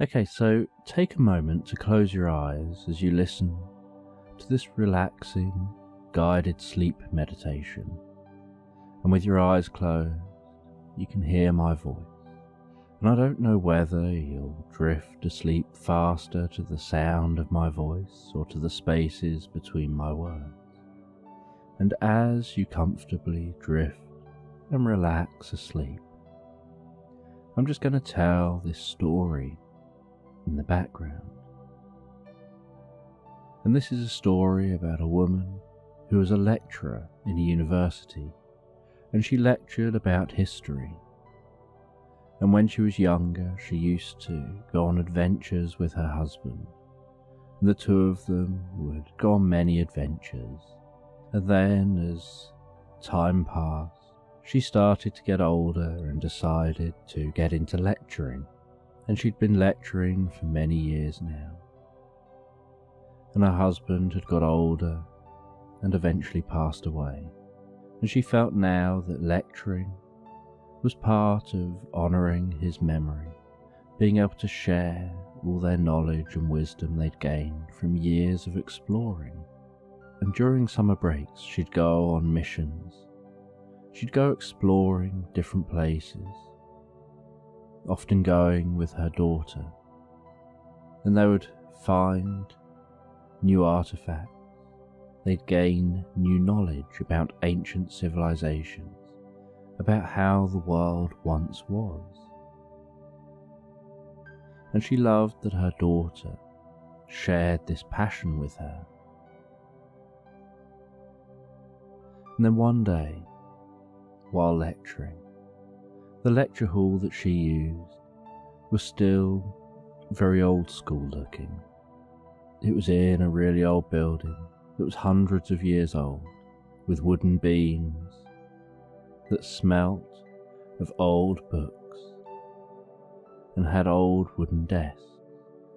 Okay, so take a moment to close your eyes as you listen to this relaxing, guided sleep meditation. And with your eyes closed, you can hear my voice. And I don't know whether you'll drift asleep faster to the sound of my voice or to the spaces between my words. And as you comfortably drift and relax asleep, I'm just going to tell this story in the background. And this is a story about a woman who was a lecturer in a university, and she lectured about history. And when she was younger, she used to go on adventures with her husband. And the two of them would go on many adventures. And then, as time passed, she started to get older and decided to get into lecturing and she'd been lecturing for many years now. And her husband had got older and eventually passed away, and she felt now that lecturing was part of honouring his memory, being able to share all their knowledge and wisdom they'd gained from years of exploring. And during summer breaks, she'd go on missions. She'd go exploring different places often going with her daughter, and they would find new artifacts. They'd gain new knowledge about ancient civilizations, about how the world once was. And she loved that her daughter shared this passion with her. And then one day, while lecturing, the lecture hall that she used was still very old school looking. It was in a really old building that was hundreds of years old, with wooden beams that smelt of old books and had old wooden desks.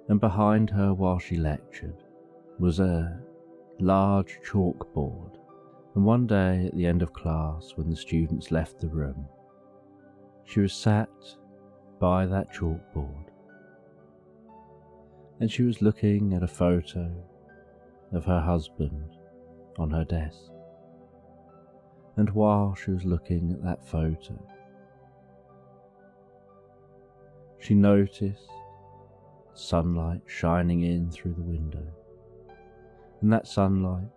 And behind her, while she lectured, was a large chalkboard. And one day at the end of class, when the students left the room, she was sat by that chalkboard and she was looking at a photo of her husband on her desk. And while she was looking at that photo, she noticed sunlight shining in through the window, and that sunlight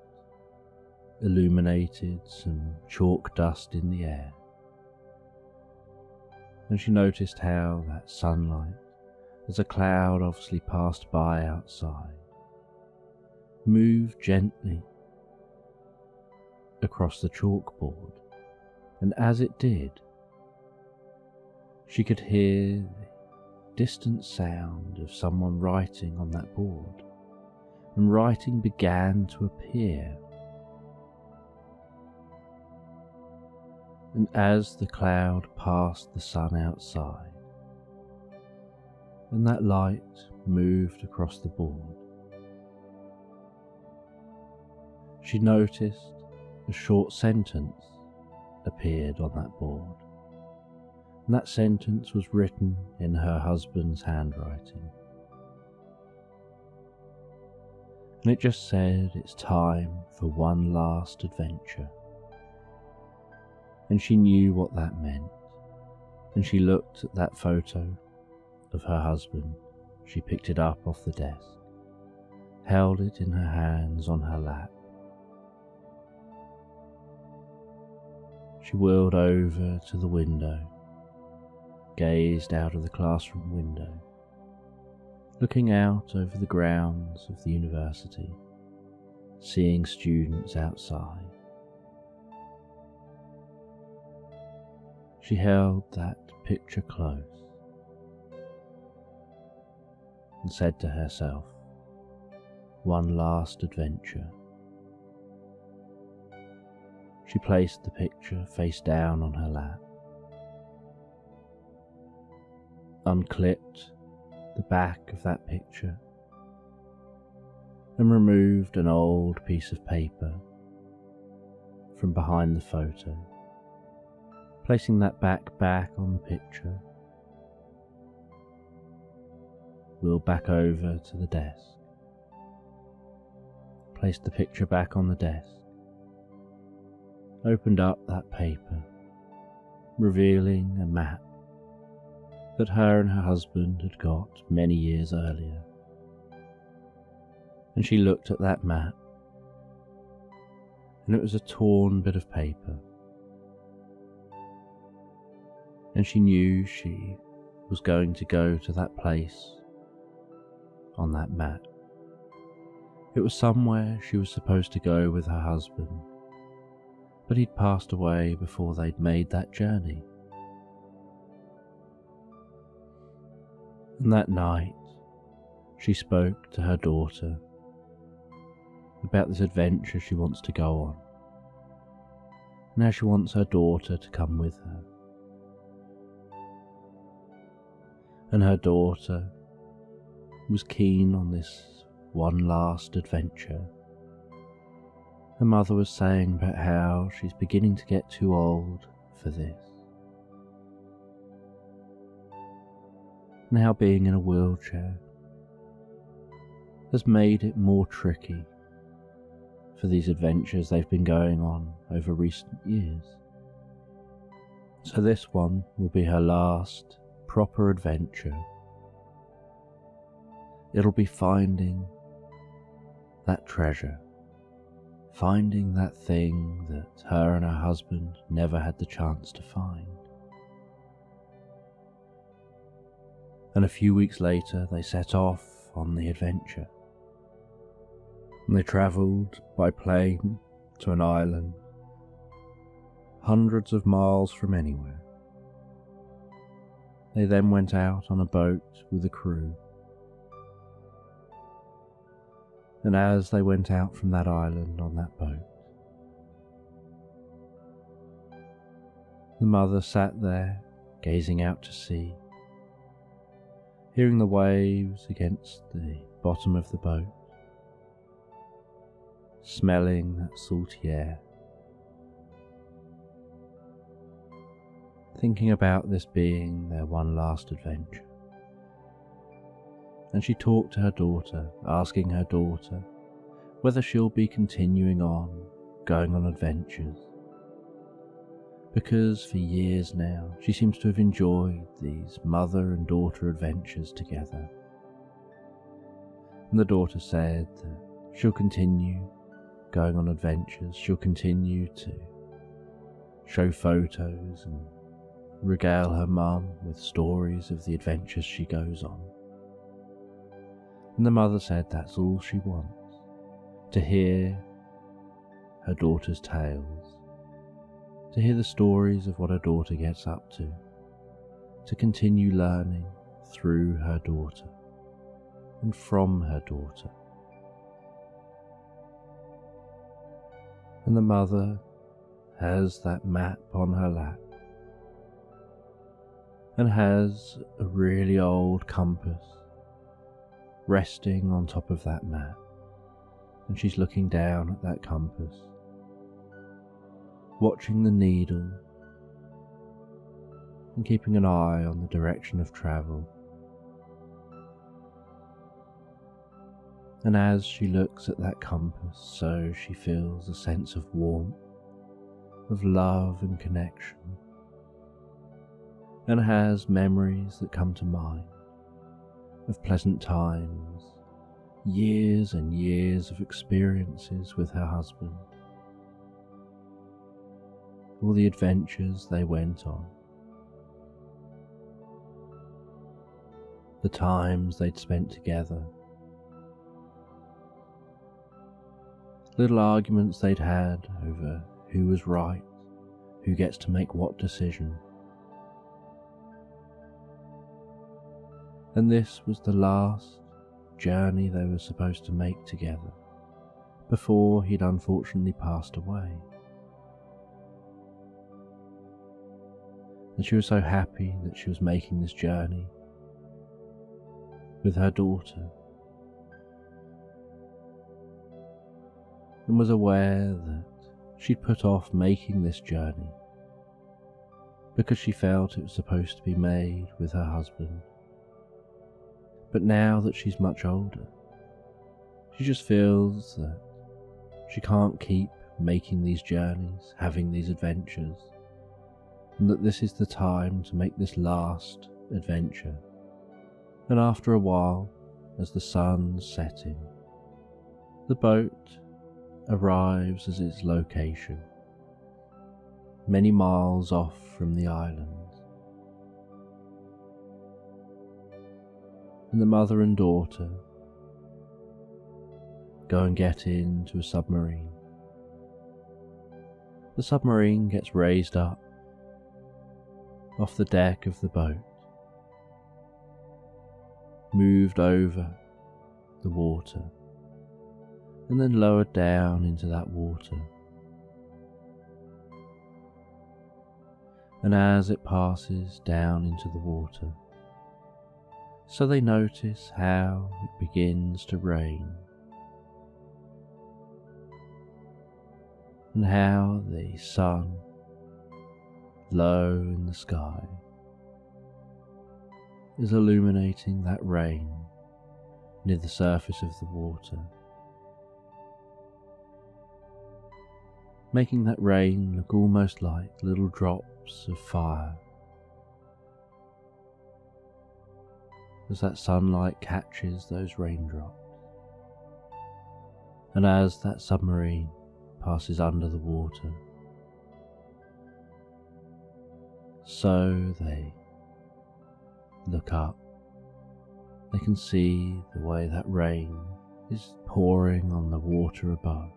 illuminated some chalk dust in the air and she noticed how that sunlight, as a cloud obviously passed by outside, moved gently across the chalkboard, and as it did, she could hear the distant sound of someone writing on that board, and writing began to appear and as the cloud passed the sun outside, and that light moved across the board, she noticed a short sentence appeared on that board, and that sentence was written in her husband's handwriting. And it just said it's time for one last adventure and she knew what that meant. And she looked at that photo of her husband. She picked it up off the desk, held it in her hands on her lap. She whirled over to the window, gazed out of the classroom window, looking out over the grounds of the university, seeing students outside She held that picture close and said to herself, one last adventure. She placed the picture face down on her lap, unclipped the back of that picture, and removed an old piece of paper from behind the photo placing that back back on the picture wheeled back over to the desk, placed the picture back on the desk, opened up that paper, revealing a map that her and her husband had got many years earlier. And she looked at that map, and it was a torn bit of paper. And she knew she was going to go to that place on that map. It was somewhere she was supposed to go with her husband, but he'd passed away before they'd made that journey. And that night, she spoke to her daughter about this adventure she wants to go on. Now she wants her daughter to come with her. And her daughter was keen on this one last adventure. Her mother was saying about how she's beginning to get too old for this. And how being in a wheelchair has made it more tricky for these adventures they've been going on over recent years. So, this one will be her last proper adventure. It'll be finding that treasure, finding that thing that her and her husband never had the chance to find. And a few weeks later, they set off on the adventure and they travelled by plane to an island hundreds of miles from anywhere. They then went out on a boat with a crew. And as they went out from that island on that boat, the mother sat there gazing out to sea, hearing the waves against the bottom of the boat smelling that salty air. Thinking about this being their one last adventure. And she talked to her daughter, asking her daughter whether she'll be continuing on, going on adventures. Because for years now she seems to have enjoyed these mother and daughter adventures together. And the daughter said that she'll continue going on adventures, she'll continue to show photos and regale her mum with stories of the adventures she goes on. And the mother said that's all she wants to hear her daughter's tales, to hear the stories of what her daughter gets up to, to continue learning through her daughter and from her daughter. and the mother has that map on her lap and has a really old compass resting on top of that map. And she's looking down at that compass, watching the needle and keeping an eye on the direction of travel. and as she looks at that compass, so she feels a sense of warmth, of love and connection, and has memories that come to mind of pleasant times, years and years of experiences with her husband, all the adventures they went on. The times they'd spent together little arguments they'd had over who was right, who gets to make what decision. And this was the last journey they were supposed to make together before he'd unfortunately passed away. And she was so happy that she was making this journey with her daughter and was aware that she'd put off making this journey because she felt it was supposed to be made with her husband. But now that she's much older, she just feels that she can't keep making these journeys, having these adventures, and that this is the time to make this last adventure. And after a while, as the sun's setting, the boat arrives at its location, many miles off from the island. And the mother and daughter go and get into a submarine. The submarine gets raised up off the deck of the boat, moved over the water, and then lowered down into that water. And as it passes down into the water, so they notice how it begins to rain. and how the sun, low in the sky, is illuminating that rain near the surface of the water, making that rain look almost like little drops of fire. As that sunlight catches those raindrops, and as that submarine passes under the water. So they look up. They can see the way that rain is pouring on the water above,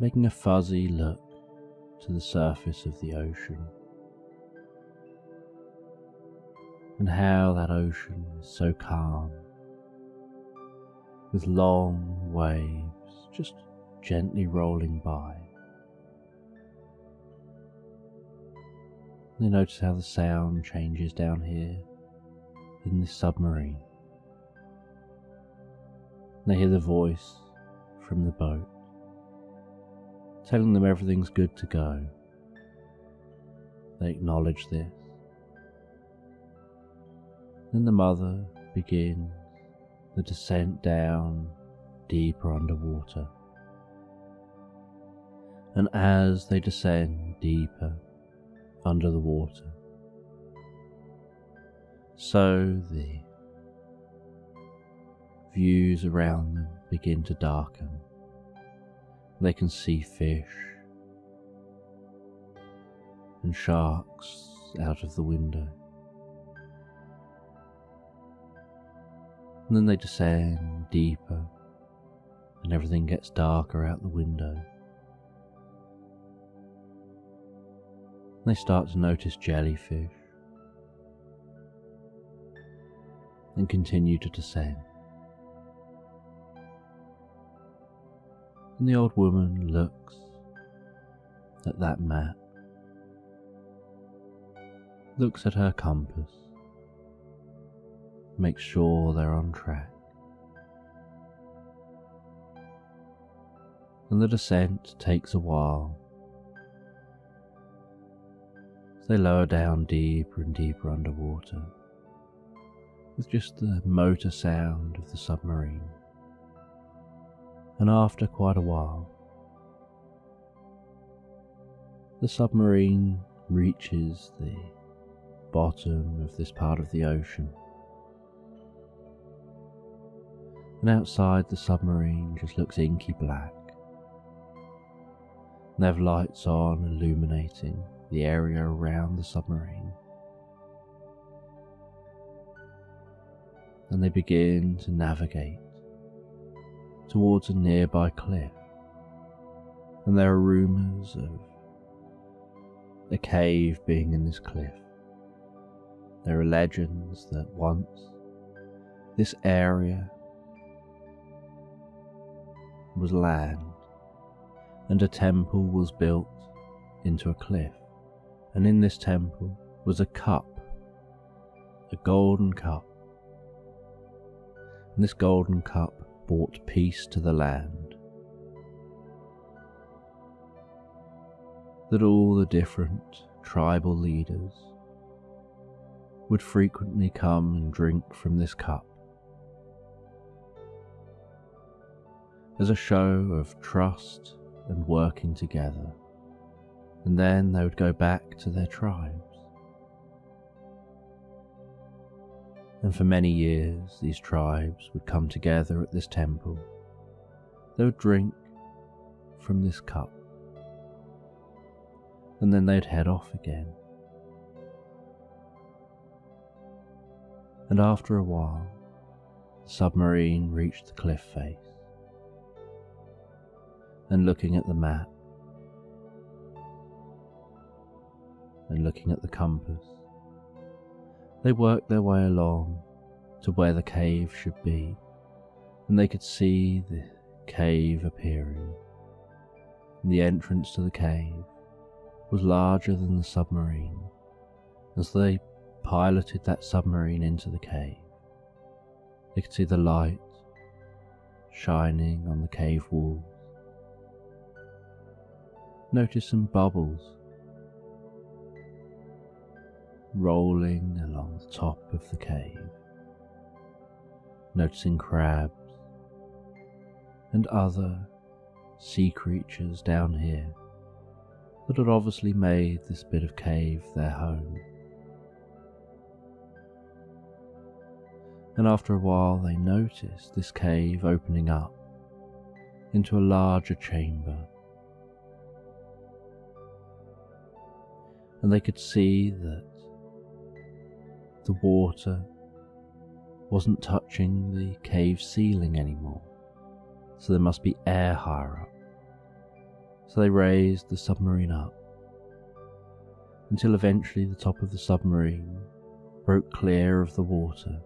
making a fuzzy look to the surface of the ocean. And how that ocean is so calm, with long waves just gently rolling by. They notice how the sound changes down here in this submarine. They hear the voice from the boat telling them everything's good to go. They acknowledge this. Then the mother begins the descent down deeper underwater and as they descend deeper under the water, so the views around them begin to darken. They can see fish and sharks out of the window. And then they descend deeper, and everything gets darker out the window. They start to notice jellyfish and continue to descend. And the old woman looks at that map, looks at her compass, makes sure they're on track. And the descent takes a while As they lower down deeper and deeper underwater, with just the motor sound of the submarine. And after quite a while, the submarine reaches the bottom of this part of the ocean. And outside the submarine just looks inky black. And they have lights on illuminating the area around the submarine. And they begin to navigate towards a nearby cliff. And there are rumours of a cave being in this cliff. There are legends that once this area was land and a temple was built into a cliff and in this temple was a cup, a golden cup. And this golden cup brought peace to the land. That all the different tribal leaders would frequently come and drink from this cup as a show of trust and working together, and then they would go back to their tribes. And for many years, these tribes would come together at this temple. They would drink from this cup, and then they'd head off again. And after a while, the submarine reached the cliff face. And looking at the map, and looking at the compass, they worked their way along to where the cave should be, and they could see the cave appearing. And the entrance to the cave was larger than the submarine, as they piloted that submarine into the cave. They could see the light shining on the cave walls. Notice some bubbles rolling along the top of the cave, noticing crabs and other sea creatures down here that had obviously made this bit of cave their home. And after a while, they noticed this cave opening up into a larger chamber. And they could see that the water wasn't touching the cave ceiling anymore, so there must be air higher up. So they raised the submarine up until eventually the top of the submarine broke clear of the water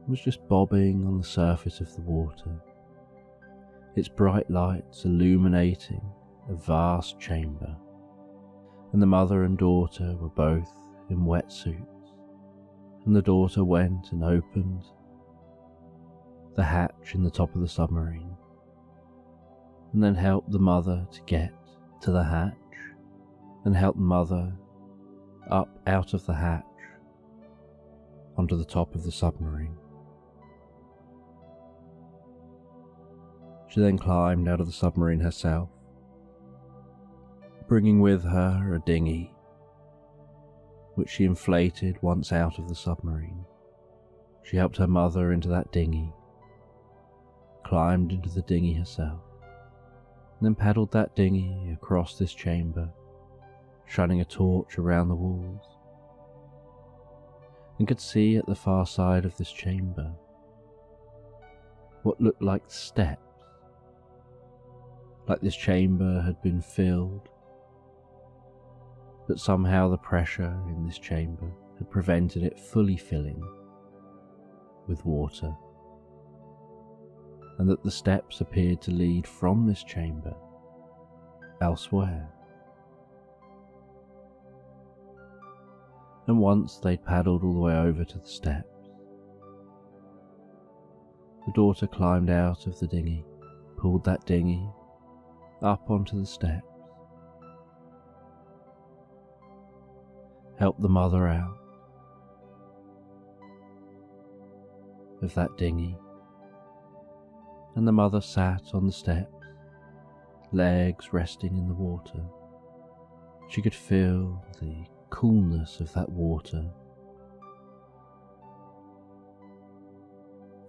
and was just bobbing on the surface of the water, its bright lights illuminating a vast chamber. And the mother and daughter were both in wetsuits and the daughter went and opened the hatch in the top of the submarine, and then helped the mother to get to the hatch, and helped the mother up out of the hatch onto the top of the submarine. She then climbed out of the submarine herself, bringing with her a dinghy which she inflated once out of the submarine. She helped her mother into that dinghy, climbed into the dinghy herself, and then paddled that dinghy across this chamber, shining a torch around the walls, and could see at the far side of this chamber what looked like steps, like this chamber had been filled but somehow the pressure in this chamber had prevented it fully filling with water, and that the steps appeared to lead from this chamber elsewhere. And once they'd paddled all the way over to the steps, the daughter climbed out of the dinghy, pulled that dinghy up onto the steps, help the mother out of that dinghy. And the mother sat on the steps, legs resting in the water. She could feel the coolness of that water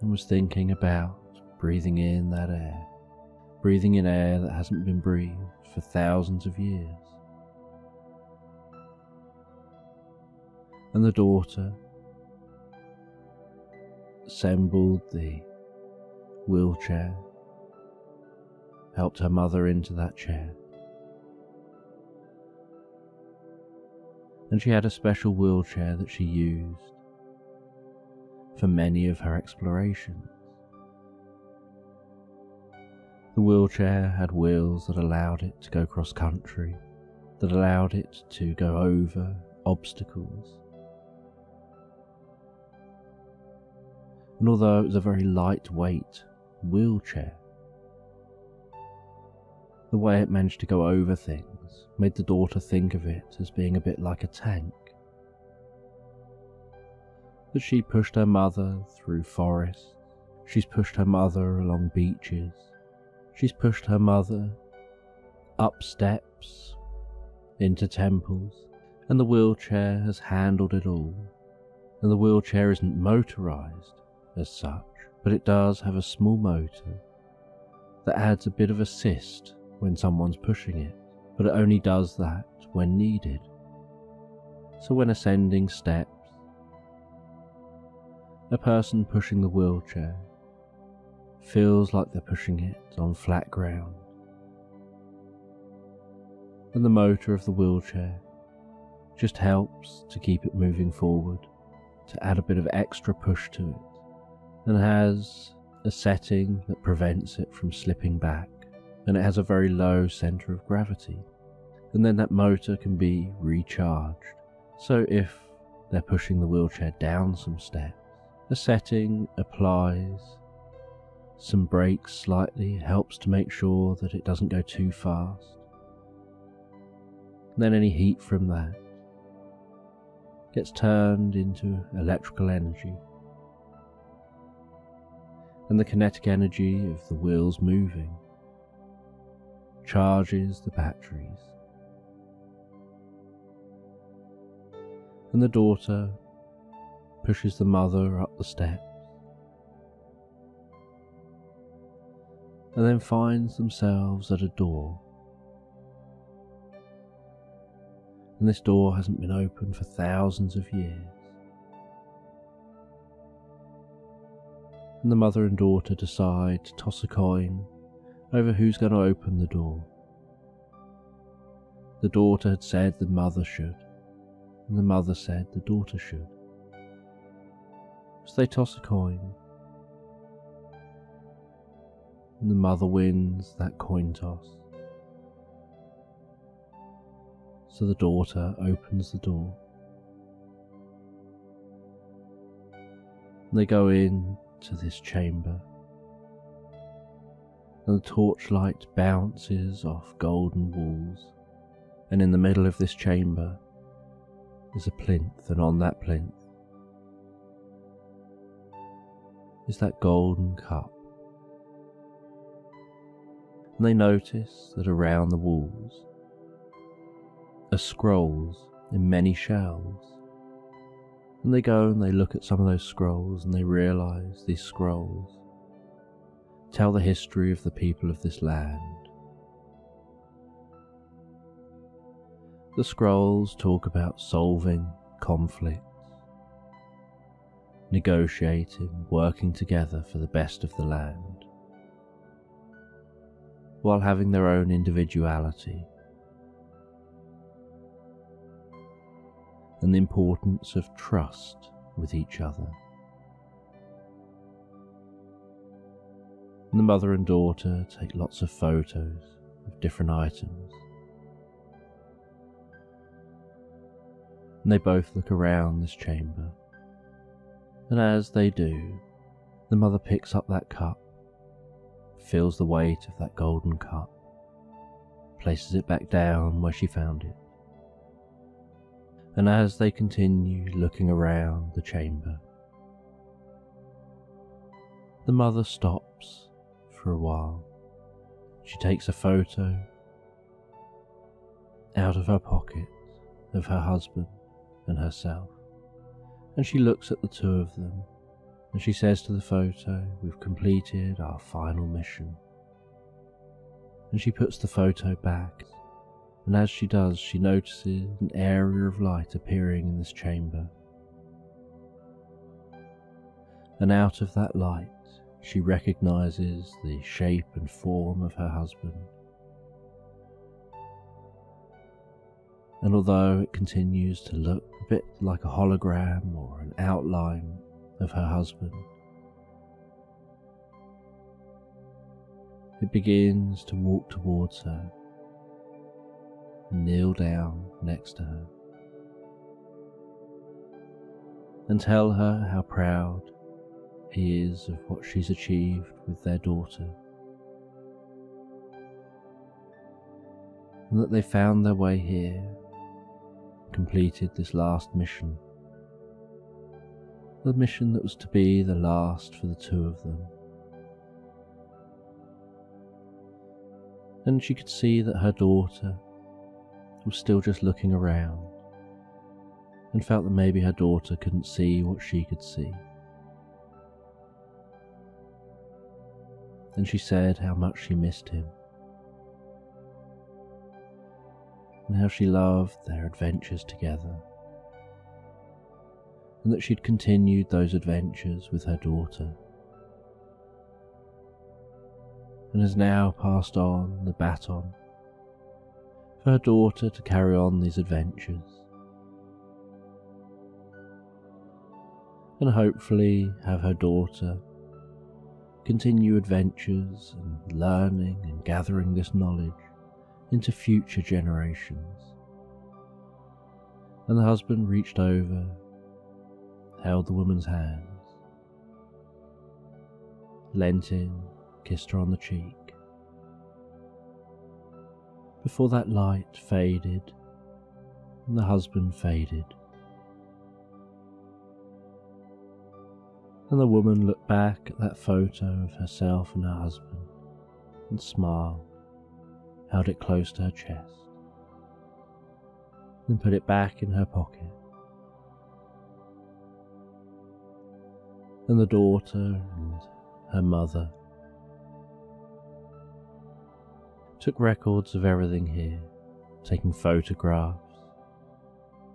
and was thinking about breathing in that air, breathing in air that hasn't been breathed for thousands of years. And the daughter assembled the wheelchair, helped her mother into that chair. And she had a special wheelchair that she used for many of her explorations. The wheelchair had wheels that allowed it to go cross country, that allowed it to go over obstacles, and although it was a very lightweight wheelchair, the way it managed to go over things made the daughter think of it as being a bit like a tank. That she pushed her mother through forests, She's pushed her mother along beaches. She's pushed her mother up steps, into temples, and the wheelchair has handled it all. And the wheelchair isn't motorized as such, but it does have a small motor that adds a bit of assist when someone's pushing it, but it only does that when needed. So when ascending steps, a person pushing the wheelchair feels like they're pushing it on flat ground. And the motor of the wheelchair just helps to keep it moving forward, to add a bit of extra push to it, and has a setting that prevents it from slipping back, and it has a very low centre of gravity. And then that motor can be recharged. So if they're pushing the wheelchair down some steps, the setting applies some brakes slightly, helps to make sure that it doesn't go too fast. And then any heat from that gets turned into electrical energy. And the kinetic energy of the wheels moving charges the batteries. And the daughter pushes the mother up the steps and then finds themselves at a door. And this door hasn't been open for thousands of years. And the mother and daughter decide to toss a coin over who's going to open the door. The daughter had said the mother should, and the mother said the daughter should. So they toss a coin, and the mother wins that coin toss. So the daughter opens the door. They go in to this chamber, and the torchlight bounces off golden walls, and in the middle of this chamber is a plinth, and on that plinth is that golden cup. And they notice that around the walls are scrolls in many shells. And they go and they look at some of those scrolls and they realize these scrolls tell the history of the people of this land. The scrolls talk about solving conflicts, negotiating, working together for the best of the land while having their own individuality. And the importance of trust with each other. And the mother and daughter take lots of photos of different items. And they both look around this chamber. And as they do, the mother picks up that cup feels the weight of that golden cup, places it back down where she found it. And as they continue looking around the chamber, the mother stops for a while. She takes a photo out of her pocket of her husband and herself, and she looks at the two of them and she says to the photo, We've completed our final mission. And she puts the photo back, and as she does, she notices an area of light appearing in this chamber. And out of that light, she recognizes the shape and form of her husband. And although it continues to look a bit like a hologram or an outline of her husband. It begins to walk towards her kneel down next to her and tell her how proud he is of what she's achieved with their daughter and that they found their way here, completed this last mission. The mission that was to be the last for the two of them. And she could see that her daughter was still just looking around and felt that maybe her daughter couldn't see what she could see. Then she said how much she missed him and how she loved their adventures together, and that she'd continued those adventures with her daughter, and has now passed on the baton her daughter to carry on these adventures. And hopefully have her daughter continue adventures and learning and gathering this knowledge into future generations. And the husband reached over, held the woman's hands, leant in, kissed her on the cheek. Before that light faded and the husband faded. And the woman looked back at that photo of herself and her husband and smiled held it close to her chest, then put it back in her pocket. And the daughter and her mother took records of everything here, taking photographs,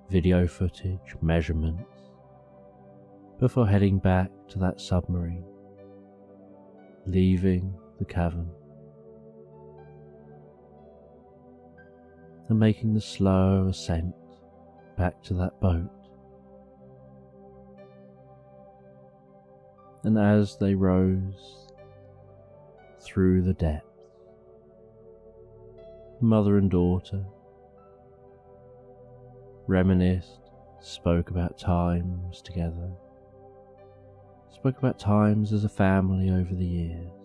video footage, measurements, before heading back to that submarine, leaving the cavern. and making the slow ascent back to that boat. And as they rose through the depths, mother and daughter reminisced, spoke about times together, spoke about times as a family over the years.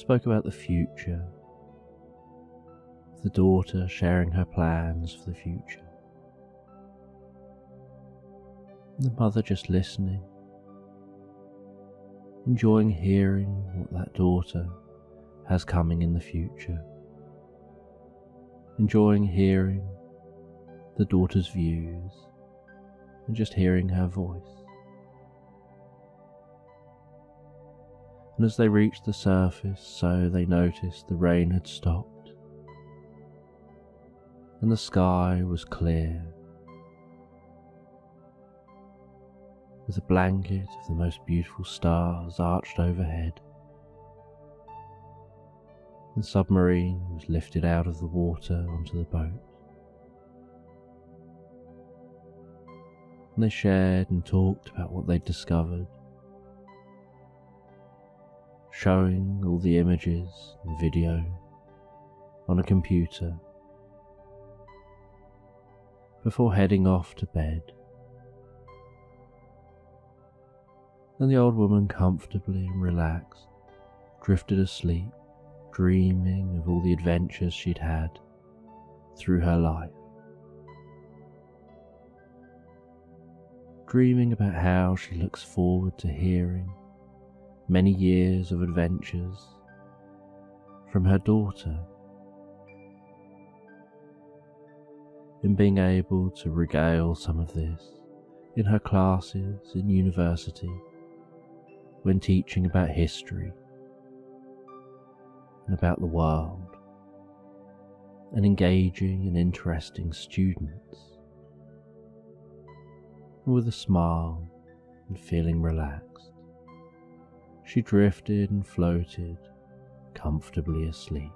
spoke about the future, the daughter sharing her plans for the future, the mother just listening, enjoying hearing what that daughter has coming in the future, enjoying hearing the daughter's views and just hearing her voice. and as they reached the surface, so they noticed the rain had stopped, and the sky was clear, with a blanket of the most beautiful stars arched overhead. The submarine was lifted out of the water onto the boat. And they shared and talked about what they'd discovered showing all the images and video on a computer before heading off to bed. And the old woman comfortably and relaxed drifted asleep, dreaming of all the adventures she'd had through her life. Dreaming about how she looks forward to hearing many years of adventures from her daughter in being able to regale some of this in her classes in university when teaching about history and about the world and engaging and interesting students and with a smile and feeling relaxed she drifted and floated comfortably asleep.